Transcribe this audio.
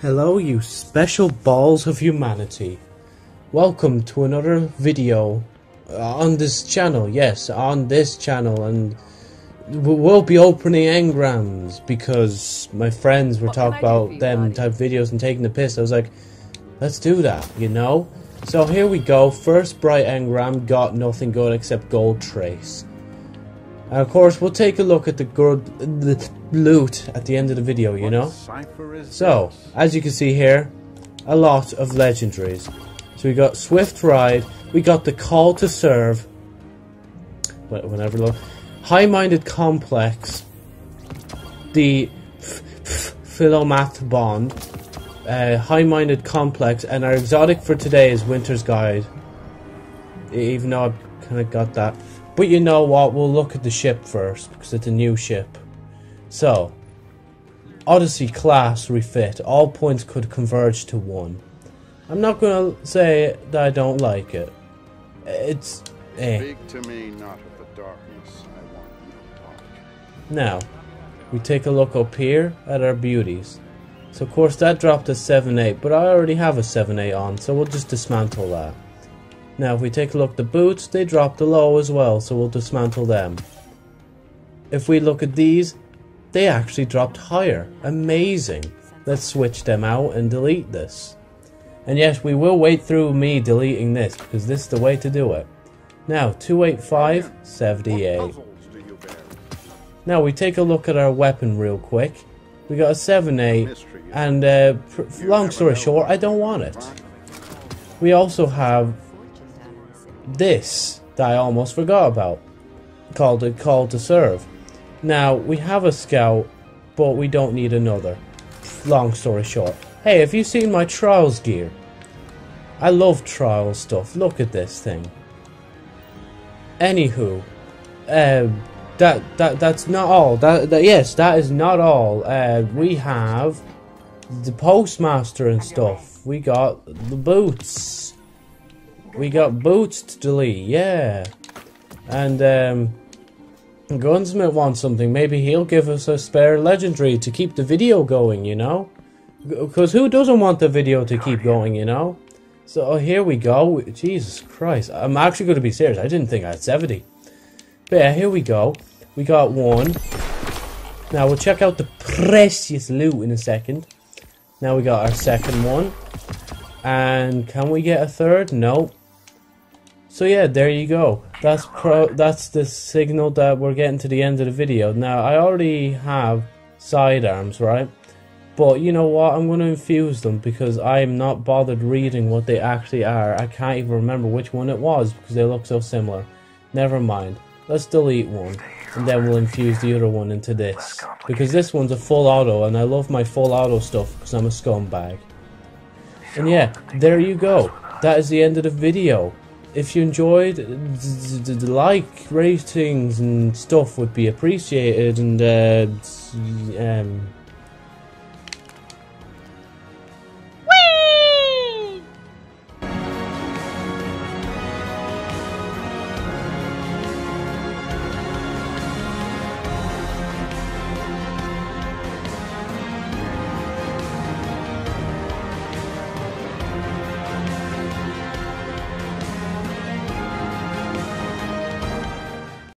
Hello, you special balls of humanity. Welcome to another video uh, on this channel. Yes, on this channel, and we- we'll be opening engrams because my friends were What talking about them type videos and taking the piss. I was like, let's do that, you know. So here we go. First bright engram got nothing good except gold trace. And of course, we'll take a look at the good the loot at the end of the video, you know. So, as you can see here, a lot of legendaries. So we got Swift Ride, we got the Call to Serve, wh- whenever look, High Minded Complex, the Philomath Bond, uh, High Minded Complex, and our exotic for today is Winter's Guile. Even though I kind of got that. But you know what, we'll look at the ship first, because it's a new ship. So, Odyssey class refit. All points could converge to one. I'm not gonna say that I don't like it. It's eh. Speak to me not of the darkness, I want no. Now, we take a look up here at our beauties. So of course that dropped to 7-8, but I already have a 7-8 on, so we'll just dismantle that. Now if we take a look at the boots, they dropped low as well, so we'll dismantle them. If we look at these, they actually dropped higher. Amazing. Let's switch them out and delete this. And yes, we will wait through me deleting this, because this is the way to do it. Now, 285, 78. What puzzles do you bear? Now we take a look at our weapon real quick. We got a 7-8, and uh, long story short, I don't want it. We also have this that I almost forgot about, called a call to serve. Now we have a scout, but we don't need another. Long story short, hey, have you seen my trials gear? I love trial stuff. Look at this thing. Anywho, uh, that that that's not all. That, that yes, that is not all. Uh, we have the postmaster and stuff. We got the boots. We got boots to delete. Yeah, and um, Gunsmith wants something. Maybe he'll give us a spare legendary to keep the video going. You know, because who doesn't want the video to keep going? You know. So here we go. Jesus Christ, I'm actually going to be serious. I didn't think I had 70. But yeah, here we go. We got one. Now we'll check out the precious loot in a second. Now we got our second one. And can we get a third? No. So yeah, there you go. That's pro that's the signal that we're getting to the end of the video. Now I already have sidearms, right? But you know what? I'm going to infuse them because I'm not bothered reading what they actually are. I can't even remember which one it was because they look so similar. Never mind. Let's delete one and then we'll infuse the other one into this. Because this one's a full auto and I love my full auto stuff because I'm a scumbag. And yeah, there you go. That is the end of the video. If you enjoyed, d- like, ratings and stuff would be appreciated and uh, um,